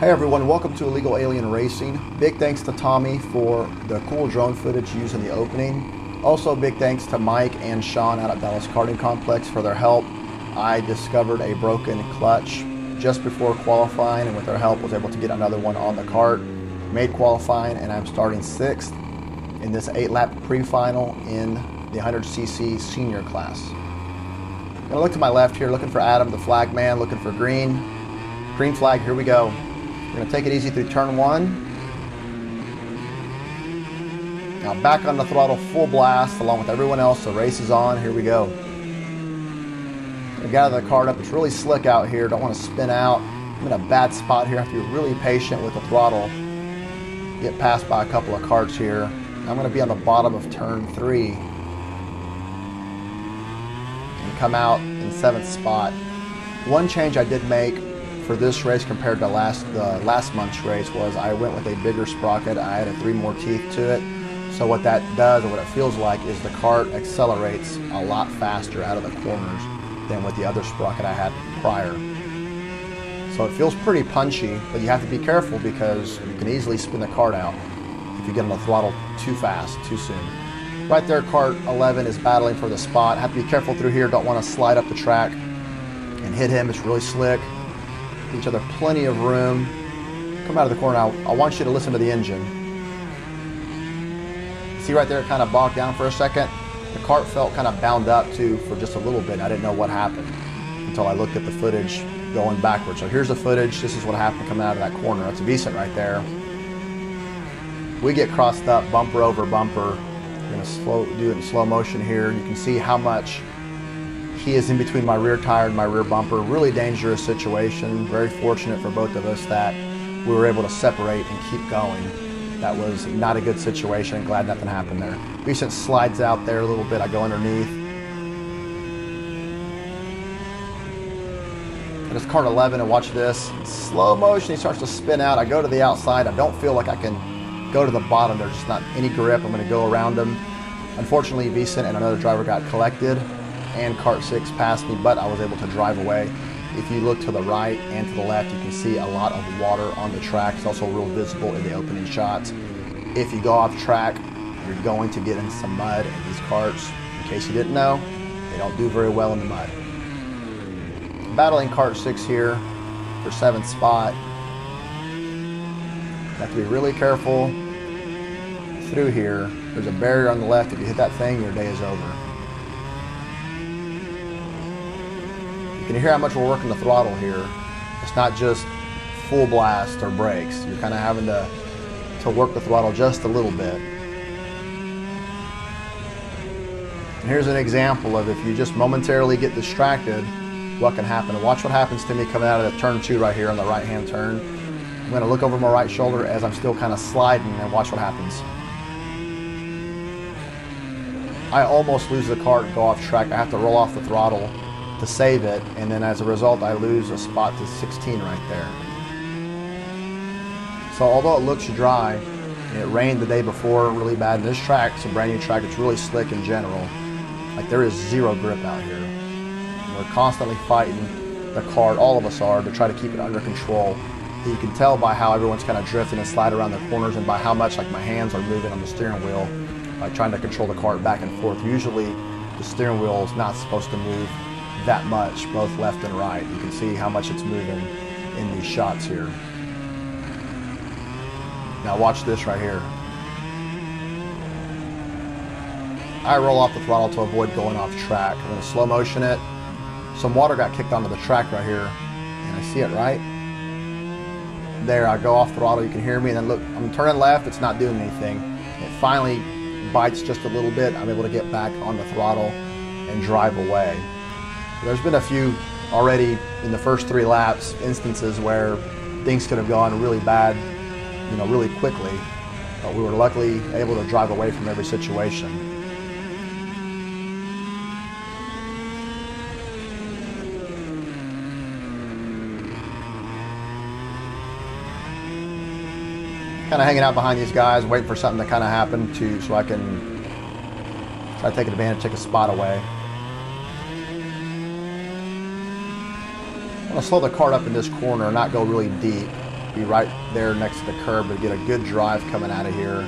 Hey everyone, welcome to Illegal Alien Racing. Big thanks to Tommy for the cool drone footage used in the opening. Also, big thanks to Mike and Sean out at Dallas Karting Complex for their help. I discovered a broken clutch just before qualifying, and with their help, was able to get another one on the cart. Made qualifying, and I'm starting sixth in this eight-lap pre-final in the 100cc senior class. Gonna look to my left here, looking for Adam, the flag man, looking for green. Green flag, here we go. We're going to take it easy through turn one. Now back on the throttle, full blast, along with everyone else. The race is on. Here we go. gather the cart up. It's really slick out here. Don't want to spin out. I'm in a bad spot here. I have to be really patient with the throttle. Get passed by a couple of carts here. I'm going to be on the bottom of turn three. And come out in seventh spot. One change I did make for this race compared to last last month's race was I went with a bigger sprocket. I added three more teeth to it. So what that does, or what it feels like, is the cart accelerates a lot faster out of the corners than with the other sprocket I had prior. So it feels pretty punchy, but you have to be careful because you can easily spin the cart out if you get on the throttle too fast, too soon. Right there, cart 11 is battling for the spot. Have to be careful through here. Don't want to slide up the track and hit him. It's really slick each other plenty of room. Come out of the corner. I, I want you to listen to the engine. See right there, it kind of bogged down for a second. The cart felt kind of bound up too for just a little bit. I didn't know what happened until I looked at the footage going backwards. So here's the footage. This is what happened coming out of that corner. That's a decent right there. We get crossed up bumper over bumper. We're gonna slow, do it in slow motion here. You can see how much he is in between my rear tire and my rear bumper. Really dangerous situation. Very fortunate for both of us that we were able to separate and keep going. That was not a good situation. Glad nothing happened there. Recent slides out there a little bit. I go underneath. And it's cart 11 and watch this. slow motion, he starts to spin out. I go to the outside. I don't feel like I can go to the bottom. There's just not any grip. I'm going to go around him. Unfortunately, Vicent and another driver got collected and cart 6 passed me, but I was able to drive away. If you look to the right and to the left, you can see a lot of water on the track. It's also real visible in the opening shots. If you go off track, you're going to get in some mud, and these carts, in case you didn't know, they don't do very well in the mud. Battling cart 6 here for 7th spot. You have to be really careful through here. There's a barrier on the left. If you hit that thing, your day is over. Can you hear how much we're working the throttle here. It's not just full blast or brakes. You're kind of having to, to work the throttle just a little bit. And here's an example of if you just momentarily get distracted, what can happen. Watch what happens to me coming out of the turn two right here on the right hand turn. I'm to look over my right shoulder as I'm still kind of sliding and watch what happens. I almost lose the cart and go off track. I have to roll off the throttle to save it, and then as a result, I lose a spot to 16 right there. So although it looks dry, it rained the day before really bad. This track, it's a brand new track. It's really slick in general. Like there is zero grip out here. We're constantly fighting the cart, all of us are, to try to keep it under control. You can tell by how everyone's kind of drifting and sliding around the corners and by how much like my hands are moving on the steering wheel, like trying to control the cart back and forth. Usually the steering wheel is not supposed to move that much, both left and right. You can see how much it's moving in these shots here. Now watch this right here. I roll off the throttle to avoid going off track. I'm going to slow motion it. Some water got kicked onto the track right here. And I see it right. There, I go off throttle. You can hear me. And then look, I'm turning left. It's not doing anything. It finally bites just a little bit. I'm able to get back on the throttle and drive away. There's been a few already in the first three laps instances where things could have gone really bad, you know, really quickly. But we were luckily able to drive away from every situation. Kind of hanging out behind these guys, waiting for something to kind of happen to, so I can try to take advantage, take a spot away. Gonna slow the cart up in this corner, not go really deep. Be right there next to the curb to get a good drive coming out of here.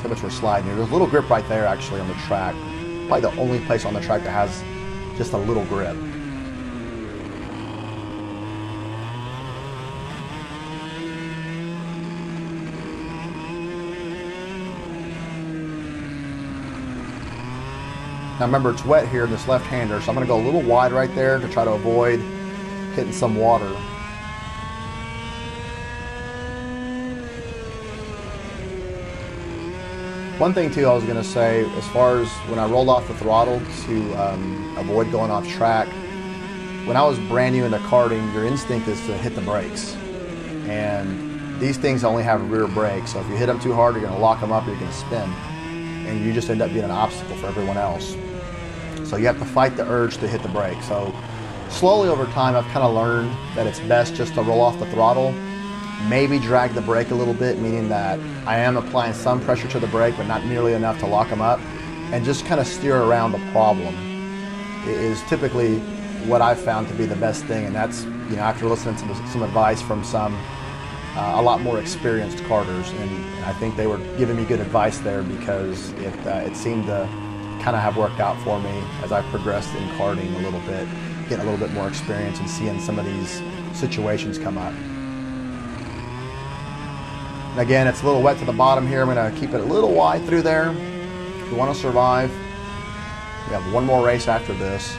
how much we're sliding here. There's a little grip right there actually on the track. Probably the only place on the track that has just a little grip. Now remember it's wet here in this left-hander, so I'm going to go a little wide right there to try to avoid hitting some water. One thing too I was going to say, as far as when I rolled off the throttle to um, avoid going off track, when I was brand new into karting, your instinct is to hit the brakes. And these things only have rear brakes, so if you hit them too hard, you're going to lock them up, you're going to spin. And you just end up being an obstacle for everyone else. So you have to fight the urge to hit the brake. So slowly over time, I've kind of learned that it's best just to roll off the throttle maybe drag the brake a little bit, meaning that I am applying some pressure to the brake, but not nearly enough to lock them up, and just kind of steer around the problem is typically what I've found to be the best thing, and that's you know after listening to some advice from some uh, a lot more experienced karters, and I think they were giving me good advice there because it uh, it seemed to kind of have worked out for me as I progressed in karting a little bit, getting a little bit more experience and seeing some of these situations come up. And again, it's a little wet to the bottom here. I'm going to keep it a little wide through there. If you want to survive, we have one more race after this.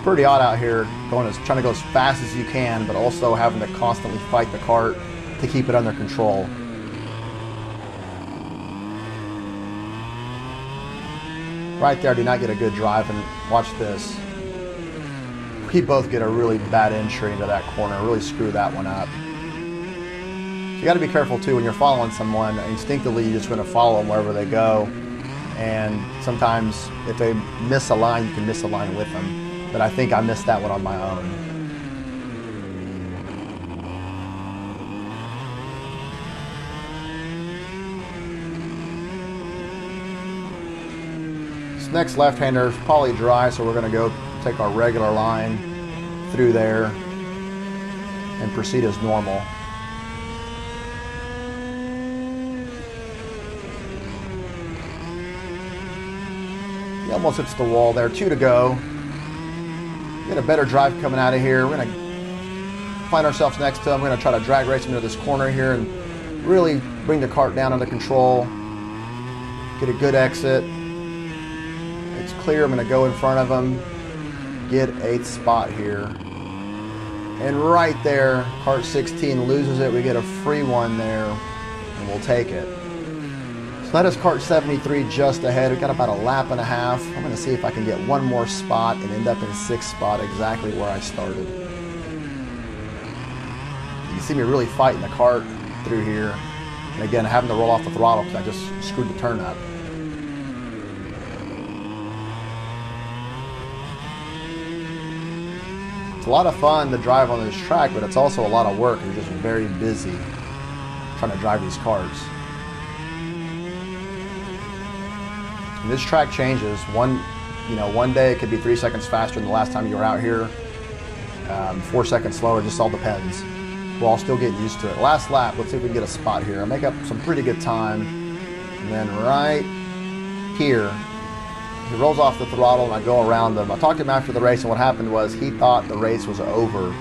It's pretty odd out here, going as trying to go as fast as you can, but also having to constantly fight the cart to keep it under control. Right there, did not get a good drive, and watch this. We both get a really bad entry into that corner, really screw that one up. you got to be careful too when you're following someone. Instinctively, you're just want to follow them wherever they go. And sometimes, if they miss a line, you can miss a line with them. But I think I missed that one on my own. next left-hander is probably dry, so we're going to go take our regular line through there and proceed as normal. He almost hits the wall there. Two to go. Get a better drive coming out of here. We're going to find ourselves next to him. We're going to try to drag race into this corner here and really bring the cart down under control. Get a good exit It's clear. I'm going to go in front of them, get eighth spot here. And right there, cart 16 loses it. We get a free one there, and we'll take it. So that is cart 73 just ahead. We've got about a lap and a half. I'm going to see if I can get one more spot and end up in sixth spot exactly where I started. You see me really fighting the cart through here. And again, having to roll off the throttle because I just screwed the turn up. It's a lot of fun to drive on this track, but it's also a lot of work. You're just very busy trying to drive these cars. And this track changes. One, you know, one day it could be three seconds faster than the last time you were out here. Um, four seconds slower, just all depends. We're all still getting used to it. Last lap, let's see if we can get a spot here. I make up some pretty good time. And then right here, he rolls off the throttle and I go around him. I talked to him after the race and what happened was he thought the race was over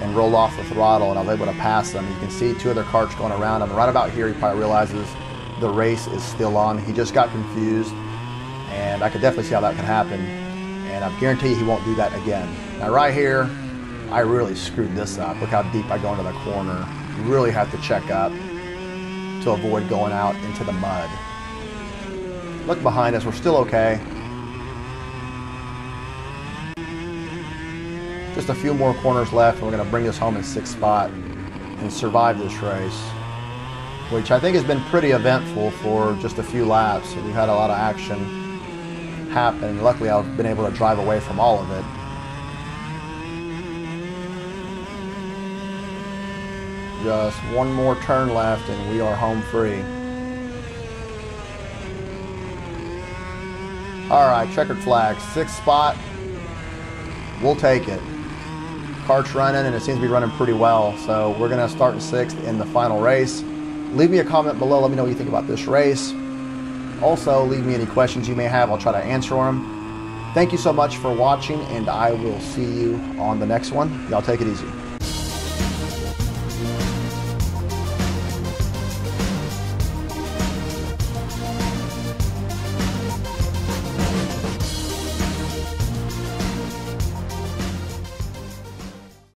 and rolled off the throttle and I was able to pass him. You can see two other carts going around him. Right about here he probably realizes the race is still on. He just got confused and I could definitely see how that could happen. And I guarantee he won't do that again. Now right here, I really screwed this up. Look how deep I go into the corner. You really have to check up to avoid going out into the mud. Look behind us, we're still okay. Just a few more corners left, and we're going to bring this home in sixth spot and survive this race, which I think has been pretty eventful for just a few laps. We've had a lot of action happen. Luckily, I've been able to drive away from all of it. Just one more turn left, and we are home free. All right, checkered flag, sixth spot. We'll take it. Cart's running, and it seems to be running pretty well. So we're going to start in sixth in the final race. Leave me a comment below. Let me know what you think about this race. Also, leave me any questions you may have. I'll try to answer them. Thank you so much for watching, and I will see you on the next one. Y'all take it easy.